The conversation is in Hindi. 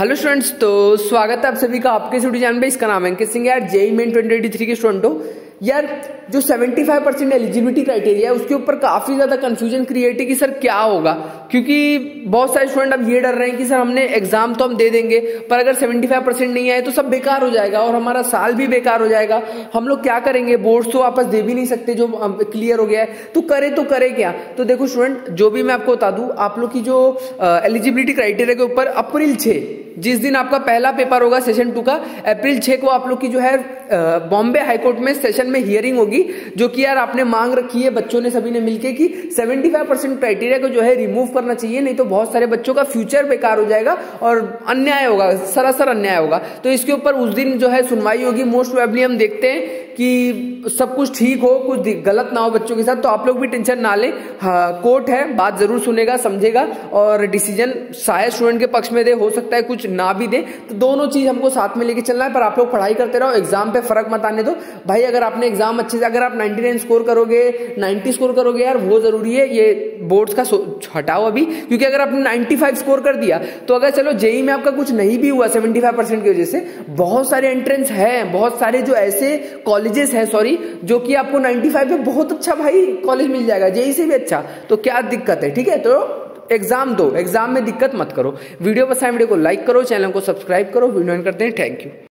हेलो स्टूडेंट्स तो स्वागत है आप सभी का आपके स्टूडियो चैनल पे। इसका नाम है अंकित सिंह यार जेई मेन ट्वेंटी के स्टूडेंट हो। यार, जो 75 परसेंट एलिजिबिलिटी क्राइटेरिया है, उसके ऊपर काफ़ी ज़्यादा कंफ्यूजन क्रिएट है कि सर क्या होगा? क्योंकि बहुत सारे स्टूडेंट अब ये डर रहे हैं कि सर हमने एग्ज़ाम तो हम दे देंगे, पर अगर 75 परसेंट नहीं आए तो सब बेकार हो जाएगा और हमारा साल भी बेकार हो जाएगा। हम लोग क्या करेंगे? बोर्ड तो वापस दे भी नहीं सकते जो क्लियर हो गया है। तो करे तो करे क्या? तो देखो स्टूडेंट जो भी मैं आपको बता दू, आप लोग की जो एलिजिबिलिटी क्राइटेरिया के ऊपर अप्रैल छह, जिस दिन आपका पहला पेपर होगा सेशन टू का, अप्रैल छह को आप लोग की जो है बॉम्बे हाईकोर्ट में सेशन में हियरिंग होगी, जो कि यार आपने मांग रखी है बच्चों ने सभी ने मिलकर कि 75 परसेंट क्राइटेरिया को जो है रिमूव करना चाहिए, नहीं तो बहुत सारे बच्चों का फ्यूचर बेकार हो जाएगा और अन्याय होगा, सरासर अन्याय होगा। तो इसके ऊपर उस दिन जो है सुनवाई होगी मोस्ट प्रोबेबली हम देखते हैं कि सब कुछ ठीक हो कुछ गलत ना हो बच्चों के साथ तो आप लोग भी टेंशन ना लें। हाँ, कोर्ट है बात ज़रूर सुनेगा समझेगा और डिसीज़न शायद स्टूडेंट के पक्ष में दे हो सकता है कुछ ना भी दे। तो दोनों चीज़ हमको साथ में लेके चलना है पर आप लोग पढ़ाई करते रहो एग्ज़ाम पे फ़र्क मत आने दो। भाई अगर आपने एग्ज़ाम अच्छे से अगर आप 99 स्कोर करोगे 90 स्कोर करोगे यार वो ज़रूरी है ये बोर्ड्स का हटाओ अभी क्योंकि अगर आपने 95 स्कोर कर दिया तो अगर चलो जेई में आपका कुछ नहीं भी हुआ 75 परसेंट की वजह से बहुत सारे एंट्रेंस है बहुत सारे जो ऐसे कॉलेजेस हैं सॉरी जो कि आपको 95 में बहुत अच्छा भाई कॉलेज मिल जाएगा, जेई से भी अच्छा। तो क्या दिक्कत है, ठीक है? तो एग्ज़ाम दो एग्ज़ाम में दिक्कत मत करो। वीडियो पसंद वीडियो को लाइक करो चैनल को सब्सक्राइब करो वीडियो करते हैं थैंक यू